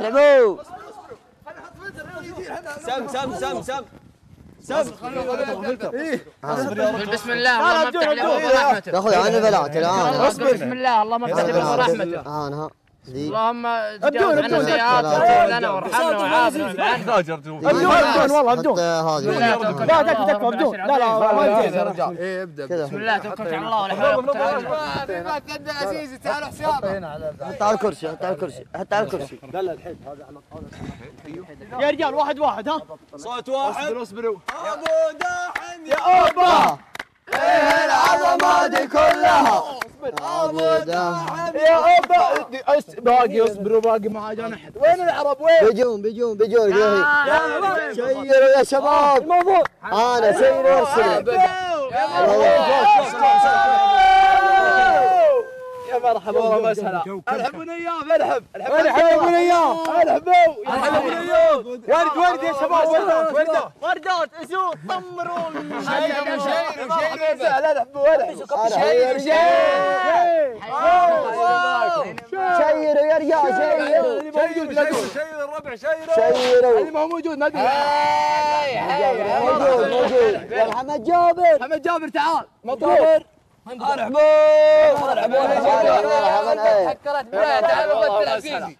لعبوا سم سم سم سم سم بسم الله اللهم افتح له برحمته يا أخوي أنا بلعت الان بسم الله اللهم افتح له برحمته أنا ذي اللهم سيئاتنا واغفر لنا وارحمنا وعافنا واعف عنا بدون بدون والله بدون هذه لا تكفى تكفى بدون لا لا ما ينتهي كذا بسم الله توكلت على الله ولا حول ولا قوه الا بالله عزيزي تعال حساب حط على الكرسي حط على الكرسي حط على الكرسي يا رجال واحد واحد ها صوت واحد اصبروا ابو داحم يا اوبا إيه العظمه دي كلها ابو داحم يا اوبا باقي اصبروا باقي ما جانا احد وين العرب وين؟ بيجون بيجون بيجون شيروا يا شباب أنا شيروا وارسلوا يا مرحبا والله مسهلا الحب ونياف الحب الحب ونياف الحب ونياف ورد ورد يا شباب وردات وردات وردات اسود طمروا شيروا شيروا شيروا الحب والحب شيروا شيروا يا رجال شيروا شيل الربع شيل شيروا اللي ما هو موجود. نادي موجود. موجود. يا محمد جابر. محمد جابر تعال. مطلوب تعال العزيزي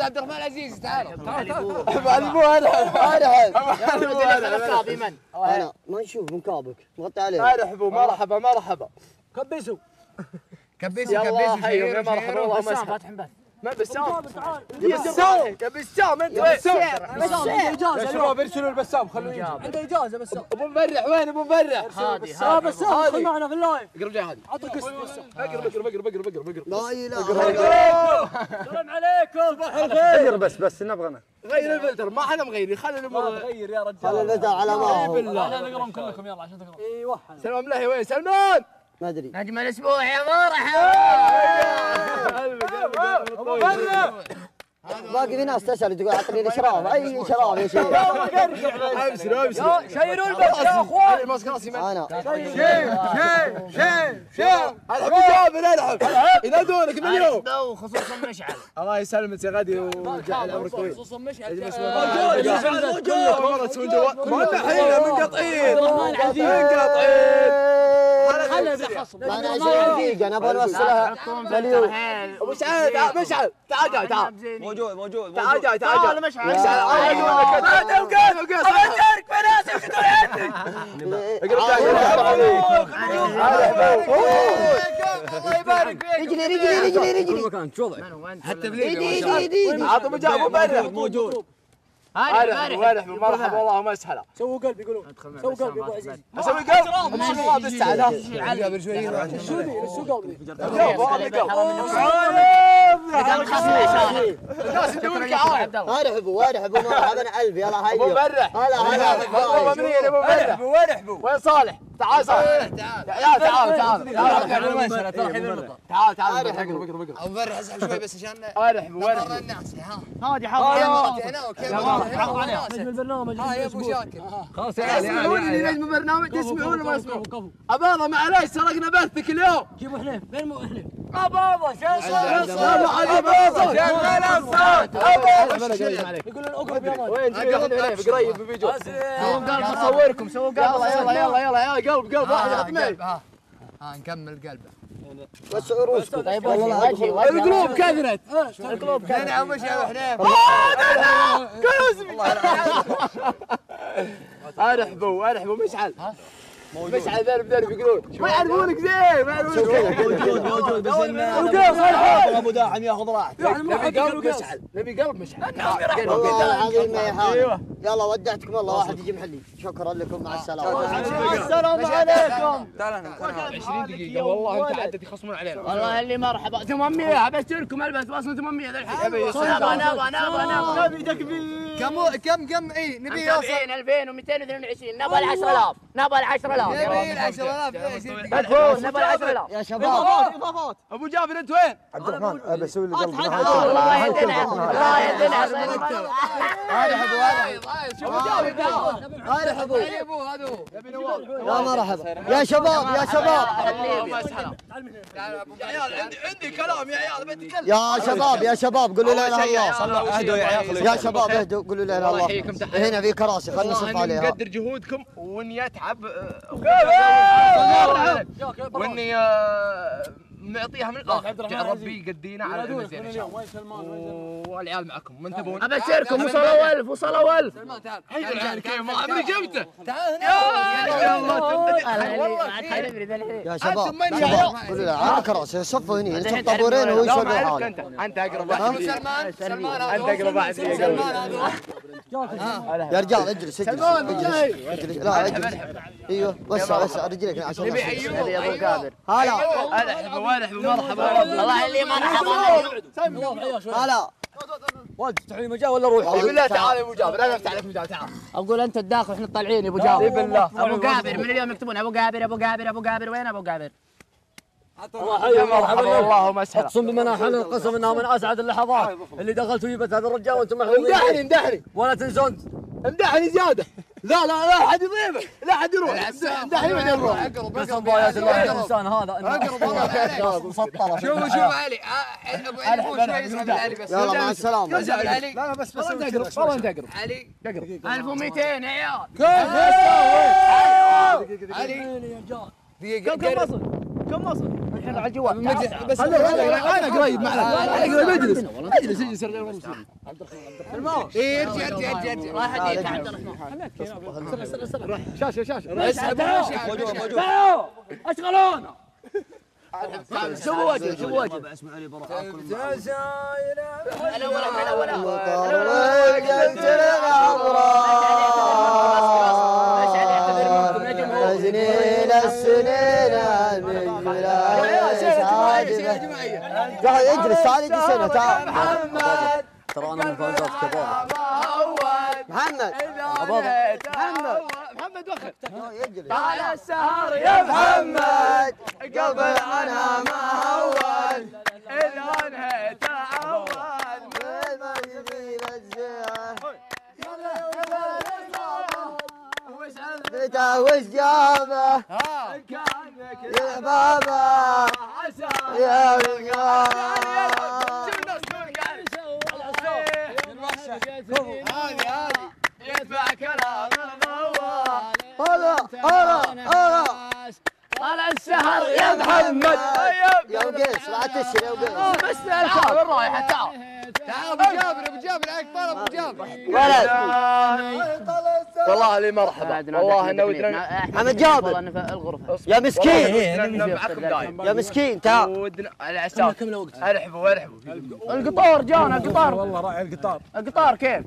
عبد الرحمن العزيزي تعال أنا؟ أنا ما نشوف مكابك نغطي عليه ارحبوا مرحبا مرحبا كبسوا كبسوا يا مرحبا والله مسهل فاتح بث ما بسام. بسام. يا بسام انت وين؟ يا شباب ارسلوا البسام خلوه يجي عنده إجازة بسام. أبو مبرح وين أبو مبرح؟ هادي هادي بسام خل معنا في اللايف. اقرب جاي هادي اسم اقرب اقرب اقرب اقرب اقرب اقرب لا إله إلا السلام عليكم صباح الخير بس بس نبغى غير الفلتر ما إحنا مغيرين خلي الأمور غير يا رجال. خلي البدع على ما هو بالله. نقرهم كلكم يلا عشان تقرون اي وحد. سلمان ملهي وين؟ سلمان. ما أدري. نجم الأسبوع يا مرحبا باقي في ناس تسال تقول اعطني شراب اي شراب يا شيخ ابشروا ابشروا شيروا البس يا اخوان الماسك راسي أنا شيف شيف شيف الحب جابر الحب ينادونك من اليوم وخصوصا مشعل الله يسلمك يا غادي وجعل عمرك طويل خصوصا مشعل موجود موجود مرة تسوون جوال منقطعين منقطعين هلا بخصم أنا 20 دقيقه نبغى نوصلها مليون أبو سعيد مشعل. تعال جاي تعال موجود موجود تعال جاي تعال. جاي تعال مشعل. مشعل هذا وقف وقف ابشرك بناسي الله يبارك فيك رجلي رجلي رجلي رجلي. حتى إيدي إيدي إيدي. عطوا مبرح موجود. مرحبا مرحبا مرحبا والله مسهلا سووا قلب يقولون. سووا قلب يا أبو عزيز. أسوي قلب؟ ما شاء الله بالسعاده يدورك عاد ارحبوا ارحبوا مرحبا الف يلا أبو هيا مبرح هلا هلا والله ممنين أبو مبرح وين صالح؟ تعال صالح تعال تعال. تعال تعال. تعال تعال. اقرب اقرب اقرب أبو مرح اسحب شوي بس عشان ارحب وارحب الناس ها. هادي وكيف حافظ عليه نجم البرنامج ها يا أبو شاكر. يسمعون اللي نجم برنامج يسمعون ما يسمعون اباضه معليش سرقنا بثك اليوم. جيبوا حليف فين مو حليف اباضه شو علي اباضه شغل الصوت اباضه يقولون اقرب يا مان وين قريب قريب بيجو سووا قلب اصوركم سووا قلب يلا يلا يلا يلا يا قلب قلب واحد يخدمني قلب ها ها نكمل قلبه. وسعوا رؤوسكم طيب وجهي وجهي القلوب كثرت. القلوب هنا يا مشي يا حنين أرحبوا أرحبوا. مشعل. مشعل ذرب ذرب يقولون ما يعرفونك زين ما يعرفونك موجود موجود بس إنه أبو داحم ياخذ راحته. نبي قلب مشعل. نبي قلب مشعل. والله العظيم ما يحال يلا ودعتكم الله. واحد يجي محلي. شكرا لكم. مع السلامة. السلام عليكم. 20 دقيقة. والله أنت عدت يخصمون علينا. والله اللي مرحبا 800 بشتركم ألبس. واصل 800 ذا الحين. نبغى نبغى نبغى نبغى كم كم كم اي نبي يوصل. 2000 2222 نبغى ال 10000 نبغى ال 10000 نبي يا شباب. اضافات أبو جابر أنت وين؟ عبد الرحمن ابي أسوي لي قلب الله يهدنا الله يهدنا هذا ابو هذا هو يا مرحبا يا شباب يا شباب. عندي كلام يا عيال يا شباب يا شباب قولوا لا إله إلا الله. اهدوا يا عيال يا شباب اهدوا قولوا لا إله إلا الله. هنا في كراسي خلينا نصف عليها. مقدر جهودكم. واني اتعب آه، وإني آه، معطيها من الآخر. ربي يقدينا على المزين إن شاء الله. والعيال معكم من تبون أبشركم وصلوا ألف وصلوا ألف. سلمان تعال كيف؟ ما عمري جبته تعال يا الله يا شباب على كراسي صفوا هنا. طابورين وهو عرفت حاله أنت. أنت أقرب واحد. سلمان سلمان. انت اقرب واحد. سلمان يا رجال اجلس اجلس اجلس. اجلس. لا اجلس. أيوه وسع وسع. رجليك عشان نبي هذه ابو كابر هلا هلا مرحبا مرحبا الله اللي ما نحضر هلا. ولد تفتحوا لي مجال ولا روح بالله تعال يا أبو جابر أنا أفتح لك مجال تعال. أقول أنت الداخل إحنا طالعين يا أبو جابر. بالله أبو جابر من اليوم يكتبون أبو جابر أبو جابر أبو جابر وين أبو جابر؟ مرحبا. اللهم اسهل. أقسم بمناحل القسم إنها من أسعد اللحظات. اللي دخلت وجبت هذا الرجال وأنتم محظوظين امدحني امدحني ولا تنسون. امدحني زيادة. لا لا لا حد يضيفه لا حد يروح. امدحني بعدين نروح. أقرب أقرب الله أقرب. الانسان هذا أقرب والله مسطره شوفوا شوفوا علي. آه، أبو علي مو شوي يسحب علي بس. يلا مع السلامة. يسحب علي لا لا بس بس انت اقرب والله انت أقرب. علي 1200 يا عيال. علي. دقيقة. كم وصل؟ كم وصل؟ على الجوال. بس أنا قريب معك أنا قريب اجلس اجلس اجلس إيه، ارجع ارجع ارجع ارجع الله يهديك عبد الرحمن. شاشه شاشه اشغلون شوفوا وجهه شوفوا وجهه اسمع لي برا الأول الأول قلت سنين اجلس تعال اجلس هنا تعال. محمد. ترى أنا من فانزات كبار. محمد. محمد. محمد وخر على السهر يا محمد. قبل أنا ما اول اذا انهيت اول متى وش جابه يا بابا يا هذه هذه يتبع كلام الموال هلا هلا هلا طلع السهر يا محمد. يا وقيس لا تشري يا وقيس. بس الكاب وين رايحه تعال. تعال أبو جابر أبو جابر عليك طلب أبو جابر. ولد. والله لي مرحبا. والله انه ودنا محمد جابر. الغرفة. يا مسكين. يا مسكين. تعال ودنا على عساس ارحبوا ارحبوا القطار جانا القطار. والله راعي القطار. القطار كيف؟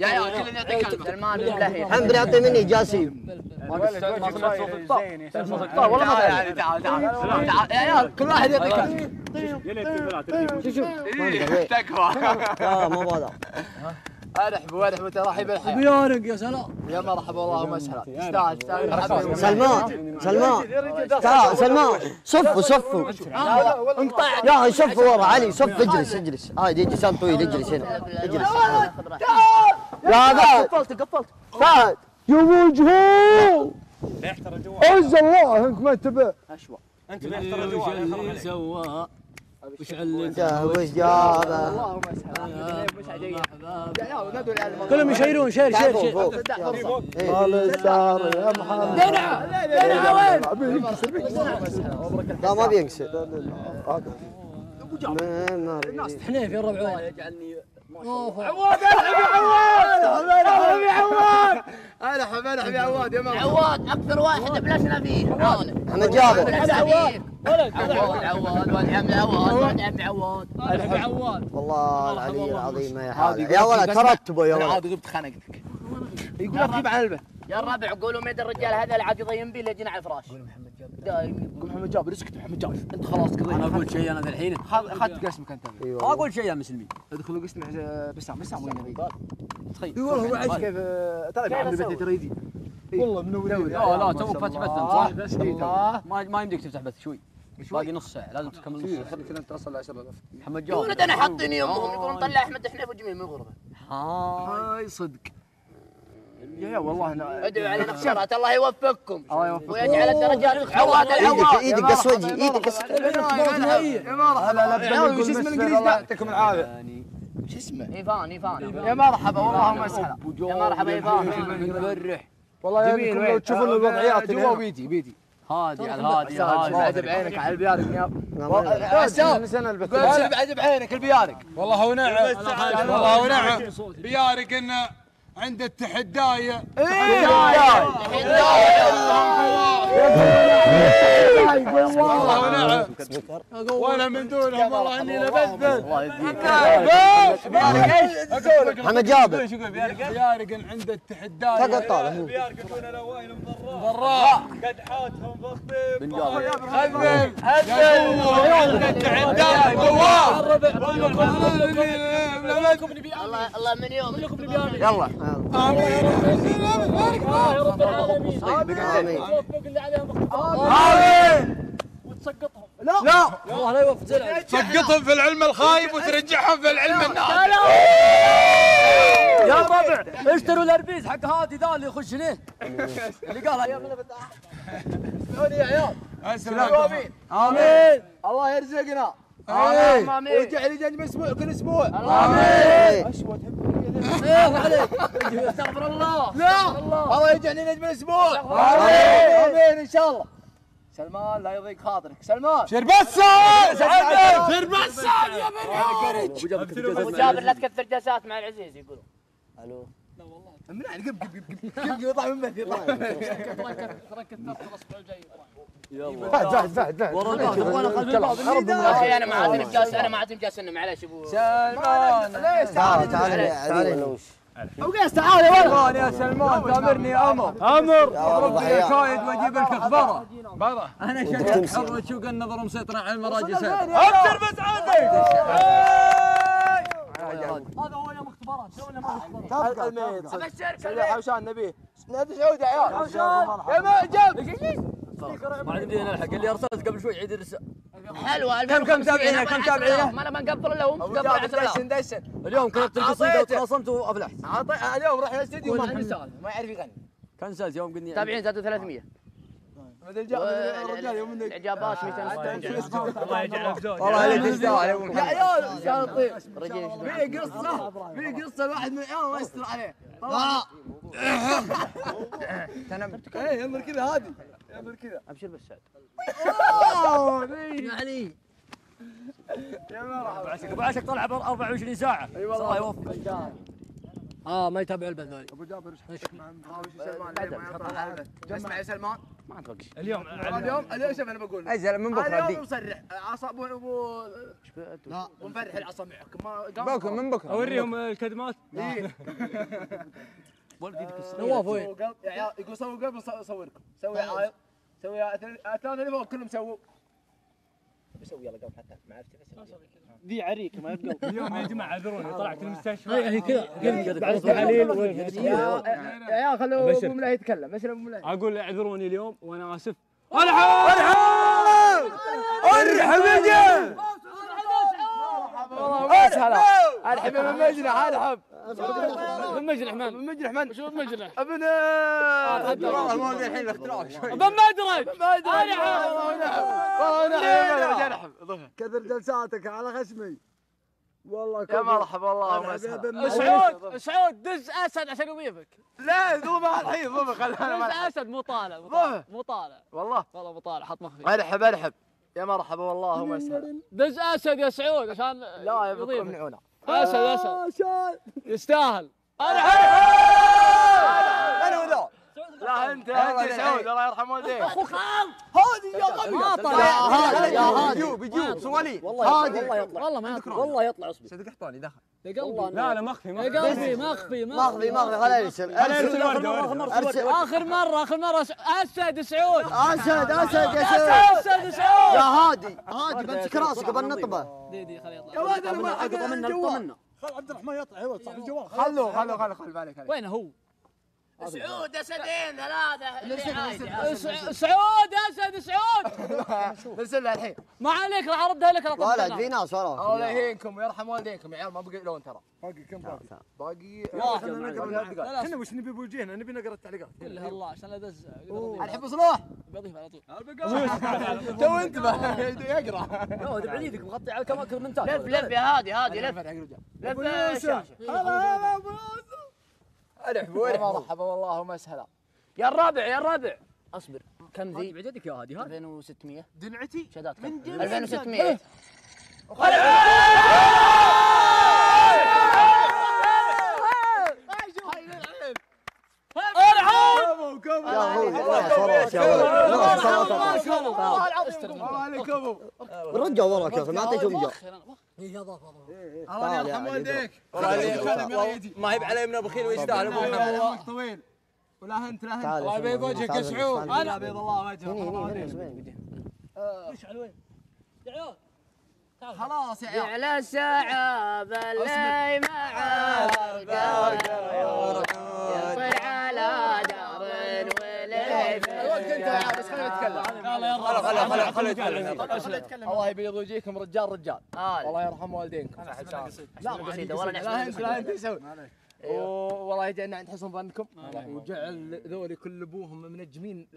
يا عيال كل اللي يعطيك كلمه سلمان بالله. الحين بنعطي مني جاسيم والله ما تعال تعال تعال. تعال يا عيال كل واحد يعطيك كلمه تكفى. لا مو بهذا ارحبوا ارحبوا ترحيب الحياة بيارق يا سلام. يا مرحبا اللهم اسهل تستاهل تستاهل سلمان سلمان تعال سلمان. صفوا صفوا يا أخي صفوا ورا علي صف اجلس اجلس. هاي دي جسام طويل اجلس هنا. اجلس. يا بعد قفلت قفلت. بعد يا وجهه. عز الله انك ما انتبه أنت اللي سواها وش وش جابه اللهم اسهل يا كلهم يشيرون شير شير شير قال السهر يا محمد لا ما بينكسر حنيف يا ربع واحد يجعلني ارحب ارحب يا عواد يا مرحبا عواد أكثر واحد بلشنا فيه محمد جابر بلشنا فيه عواد عواد والعم عواد والعم عواد والله العلي العظيم يا حال يا ولد ترتبوا يا ولد عاد غبت خنقتك يقول لك جيب علبه يا الربع قولوا ميد الرجال هذا اللي عاد يضيم بي اللي على الفراش دايم قول محمد جابر اسكت محمد جابر انت خلاص قضيت أنا أقول شيء أنا ذا الحين خذ- اخذت قسمك انت ما أقول شيء يا مسلمين ادخلوا قسم بسام بسام وين تخيل والله هو كيف ترى محمد البيت تريدي والله منورين لا لا تو فتح بث صح؟ ما ما يمديك تفتح بث شوي باقي نص ساعة لازم تكمل نص ساعة خليك انت تصل 10000 محمد يا ولد جواد أنا حاطين يمهم يقولون طلع احمد حنيف وجميل من الغرفه ها هاي صدق يا يا والله أنا ادعوا على نخشرات الله يوفقكم الله يوفقكم. ويجعل الدرجات عواد إيدك العواد إيدك قص وجهي إيدك قص يا مرحبا لا وش اسم الانجليزي يعطيكم العافيه يعني شو اسمه ايفان ايفان يا مرحبا والله مسهله يا مرحبا ايفان والله يا جميل لو؟ تشوفون الوضعيات جوا بيتي بيتي هادي على هادي يا بعد هادي بعينك على البيارق يا قول بعد بعينك البيارق والله ونعم والله ونعم بيارق إنه عند التحدايه والله ونعم وأنا من دونهم والله اني لبذل محمد جابر بيارق عند التحدايه فقط طالع هو براء بن جابر هذل هذل الله الله من يوم يلا آمين. والله لا يوفق زلع تسقطهم في العلم الخايب وترجعهم في العلم الناجح يا ربع اشتروا الاربيز حق هادي ذا اللي يخش هنا اللي قال يا السلام امين الله يرزقنا. آمين. امين ويجعل يجي أسبوع كل أسبوع. آمين. استغفر الله الله يجعلنا نجم الأسبوع. آمين. امين ان شاء الله سلمان لا يضيق خاطرك سلمان شربسة شربسة أبو جابر لا تكثر جلسات مع العزيز يقولون ألو من يعني قب قب قب قب قب يطلع من بث يطلع فهد فهد فهد فهد ورا الباب يبغانا خلف الباب يا أخي أنا ما عاد مجاس أنا ما عاد مجاس انه معلش أبو. سلمان. ليش تعال تعال تعال وقيس تعال يا ولد. يا سلمان تأمرني أمر. أمر. يا والله ضحية. كايد واجيب لك اخباره أنا شكلك حر وشوق النظر مسيطر على المراجع. سير أبشر بس هذا هو اختبارات سوينا ما اختبارات ابشرك حوشان نبيه نادي سعود يا عيال يا معجب ما يمدينا نلحق اللي ارسلت قبل شوي عيد الرسالة حلوة كم- كم تابعينه؟ كم تابعينه؟ ما أنا ما نقبل لهم ابو قبل جابر 10000 دشن دشن اليوم كتبت القصيدة أعطيته. وتخاصمت وافلحت اليوم رحنا الاستديو ما يعرف يغني كان ساز يوم قلني تابعين زادوا 300 الرجال يوم انك الاعجابات 260 والله عليك تستاهل يا يا عيال شاطئ رجل في قصه في قصه الواحد من العيال الله يستر عليه تنمت إيه ينظر كذا هادي ينظر كذا ابشر بس سعد يعني ابو عشق طلع ب 24 ساعة اي والله الله يوفق آه ما يتابع البث ذولي أبو جابر إيش سلمان يطلع على البث اسمع يا سلمان. ما أتوقع اليوم اليوم اليوم. شوف أنا بقول؟ أجل من بكرة اليوم دي مصرح. عصا ابو ابو لا ومفرح العصا معك ما بكره من بكرة. أوريهم الكدمات نواف وين؟ قلب يا عيال يقول سووا قلب اصوركم سوي عايض سوي ثلاثة اللي فوق كلهم سووا. بسوي يلا قبل حتى ما عرفت ذي عريكه ما يبقى. اليوم يا جماعة اعذروني طلعت المستشفى. هي كذا بعد التحاليل يا خلوا أبو ملاهي يتكلم مش أبو ملاهي. أقول اعذروني اليوم وأنا آسف. اسهل الحب من مجنح الحب من مجرح من من مجنح من شو مجرح ابن والله المواضيع الحين اختراع شوي. بن مدرج كثر جلساتك على خشمي. والله يا مرحبا والله ما سعود سعود دز أسد عشان يضيفك لا ضمها الحين ضمها خلينا دز أسد مو طالع مو ضيف. طالع مو طالع. والله. والله مو طالع حط مخي. ارحب ارحب يا مرحبا والله ما يسهل. دز أسد يا سعود عشان لا يا بكم منعونا. أسد أسد. يستاهل. أنا وذا لا انت أنت يا سعود الله يرحم والديك. ما طلع هادي يا هادي بيجوب بيجوب سوالين والله يطلع. والله يطلع. والله ما يطلع والله يطلع اصبر صدق قحطاني دخل يا قلبي لا لا مخفي يا مخفي قلبي مخفي ماخذي ماخذي خليه يرسل أرسل. أرسل. آخر مرة آخر مرة. أسد سعود. أسد أسد يا سعود أسد سعود. يا هادي. هادي بمسك راسك قبل نطبة. دي دي خليه يطلع. يا ولد أنا ما اقطع منه اقطع منه. خلوه خلوه خلوه خلوا بالك عليه وين هو؟ سعود اسدين ثلاثة سعود اسد سعود. نرسل له الحين ما عليك راح اردها لك ولد في ناس ورا الله يهينكم ويرحم والديكم يا عيال ما بقي لون ترى. باقي كم باقي؟ باقي واحد. إحنا لا، لا. وش نبي بوجهنا نبي نقرأ التعليقات. إلا الله عشان أدز. الحين صلاح؟ بضيف على طول. تو انتبه يقرأ. بعد إيدك مغطي على كم أكثر من تاك لف لف يا هادي هادي لف. لف الشاشه مرحبا والله ومسهلا يا الرابع يا الرابع. أصبر. كم ذي؟ بعد يدك يا هادي ها؟ 2600 دلعتي. كم؟ من جنس 2600 يا وراك يا وراك رجع وراك يا أخي ما اعطيتهم جا الله يرحم والديك ما هي على يمنا بخيل ويستاهل ابو محمد طويل ولا هنت لا هنت الله يبيض وجهك يا سعود أنا بيض الله وجهك هني هني خلاص يا عيال على اللي مع بس خلينا نتكلم. يتكلم الله يبيض وجهكم رجال رجال. آه. الله يرحم والدينكم. لا لا انت لا انت يسوي والله يجعلنا عند حسن ظنكم. وجعل ذولي كل أبوهم منجمين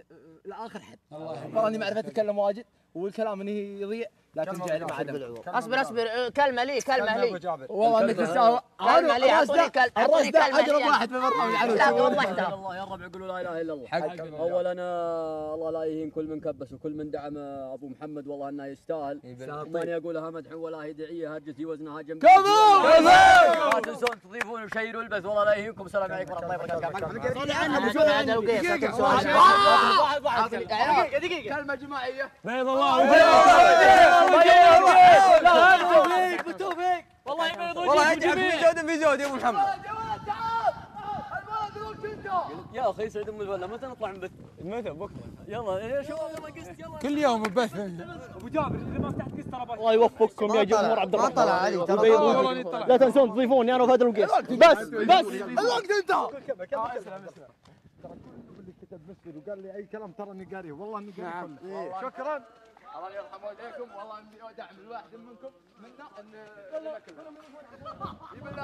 لآخر حد. والله أني ما اعرف أتكلم واجد والكلام انه يضيع. لكن جعل ما عدم اصبر اصبر. آه، كلمة لي كلمة لي. والله انك تستاهل كلمة لي أعطوني كلمة كلمة اجرب لي. واحد في البرنامج لا عنه وضحتها الله يا ربع قولوا لا إله إلا الله. حق اولا الله لا يهين كل من كبس وكل من دعم أبو محمد والله إنه يستاهل. ماني اقولها مدح ولا هي دعيه هرجتي وزنها جنب لا تنسون تضيفون وشيروا البث والله لا يهينكم. السلام عليكم ورحمة الله وبركاته. صلي لا واحد واحد. دقيقة دقيقة. كلمة جماعية. بيض الله. والله يبيض والله اجعل في زود في زود يا ابو محمد يا أخي سعيد ام الولا متى نطلع من بث؟ متى بكره يلا يا شباب يلا قست يلا كل يوم بث الله يوفقكم يا جمهور عبد ما الرحمن طلع علي ترى لا تنسون تضيفوني أنا وفهد الوقيس بس بس الوقت انتهى اللي كتب مسجد وقال لي اي كلام ترى اني قاريه والله اني قاريه شكرا الله يرحم والديكم. والله اني ادعم الواحد منكم منا إن يبي الله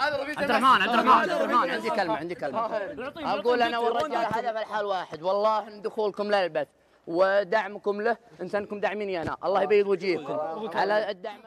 هذا رفيق عبد الرحمن عبد الرحمن عبد الرحمن. عندي كلمة عندي كلمة. أقول أنا والرجال هذا في الحال واحد. والله ان دخولكم للبث ودعمكم له انت انكم داعميني أنا. الله يبيض وجيهكم على الدعم.